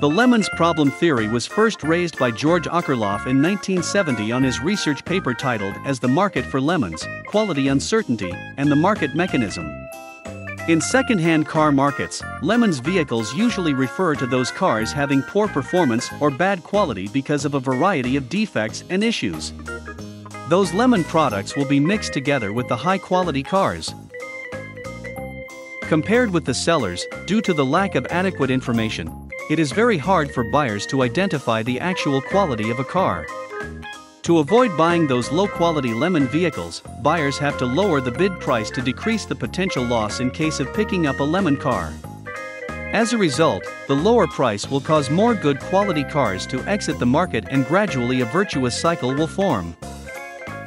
The lemons problem theory was first raised by George Akerlof in 1970 on his research paper titled As the Market for Lemons, Quality Uncertainty, and the Market Mechanism. In second-hand car markets, lemons vehicles usually refer to those cars having poor performance or bad quality because of a variety of defects and issues. Those lemon products will be mixed together with the high-quality cars. Compared with the sellers, due to the lack of adequate information, it is very hard for buyers to identify the actual quality of a car. To avoid buying those low quality lemon vehicles, buyers have to lower the bid price to decrease the potential loss in case of picking up a lemon car. As a result, the lower price will cause more good quality cars to exit the market and gradually a virtuous cycle will form.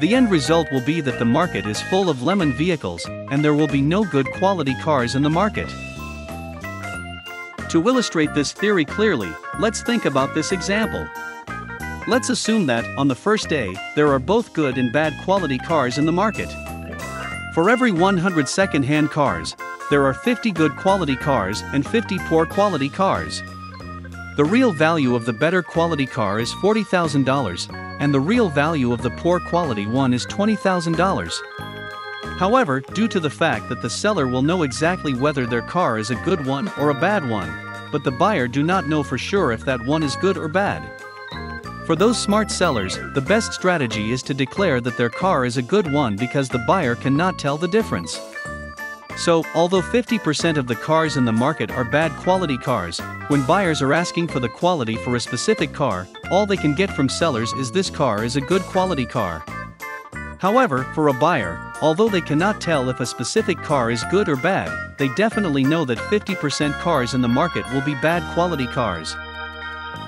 The end result will be that the market is full of lemon vehicles, and there will be no good quality cars in the market. To illustrate this theory clearly, let's think about this example. Let's assume that, on the first day, there are both good and bad quality cars in the market. For every 100 second hand cars, there are 50 good quality cars and 50 poor quality cars. The real value of the better quality car is $40,000, and the real value of the poor quality one is $20,000. However, due to the fact that the seller will know exactly whether their car is a good one or a bad one, but the buyer do not know for sure if that one is good or bad. For those smart sellers, the best strategy is to declare that their car is a good one because the buyer cannot tell the difference. So, although 50% of the cars in the market are bad quality cars, when buyers are asking for the quality for a specific car, all they can get from sellers is this car is a good quality car. However, for a buyer, although they cannot tell if a specific car is good or bad, they definitely know that 50% cars in the market will be bad quality cars.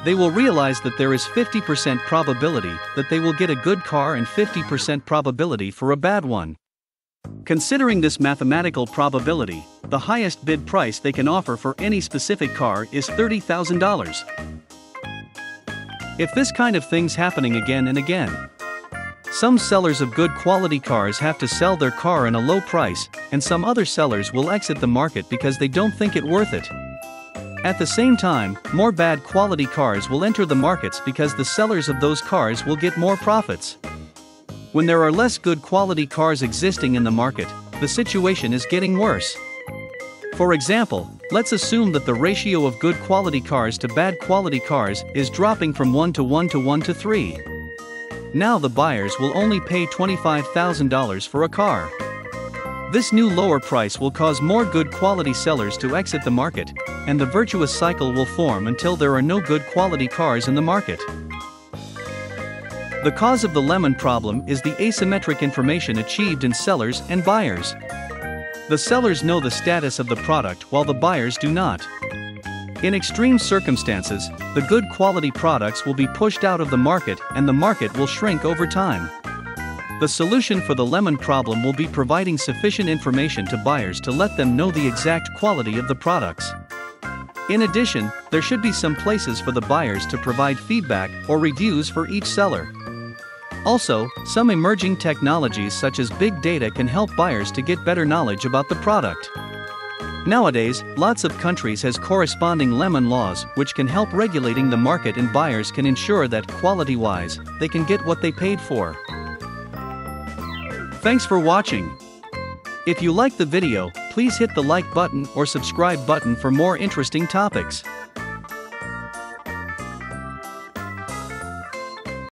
They will realize that there is 50% probability that they will get a good car and 50% probability for a bad one. Considering this mathematical probability, the highest bid price they can offer for any specific car is $30,000. If this kind of thing's happening again and again, some sellers of good quality cars have to sell their car in a low price, and some other sellers will exit the market because they don't think it worth it. At the same time, more bad quality cars will enter the markets because the sellers of those cars will get more profits. When there are less good quality cars existing in the market, the situation is getting worse. For example, let's assume that the ratio of good quality cars to bad quality cars is dropping from 1 to 1 to 1 to 3. Now the buyers will only pay $25,000 for a car. This new lower price will cause more good quality sellers to exit the market, and the virtuous cycle will form until there are no good quality cars in the market. The cause of the lemon problem is the asymmetric information achieved in sellers and buyers. The sellers know the status of the product while the buyers do not. In extreme circumstances, the good quality products will be pushed out of the market and the market will shrink over time. The solution for the lemon problem will be providing sufficient information to buyers to let them know the exact quality of the products. In addition, there should be some places for the buyers to provide feedback or reviews for each seller. Also, some emerging technologies such as big data can help buyers to get better knowledge about the product. Nowadays, lots of countries has corresponding lemon laws which can help regulating the market and buyers can ensure that quality-wise, they can get what they paid for. Thanks for watching. If you like the video, please hit the like button or subscribe button for more interesting topics.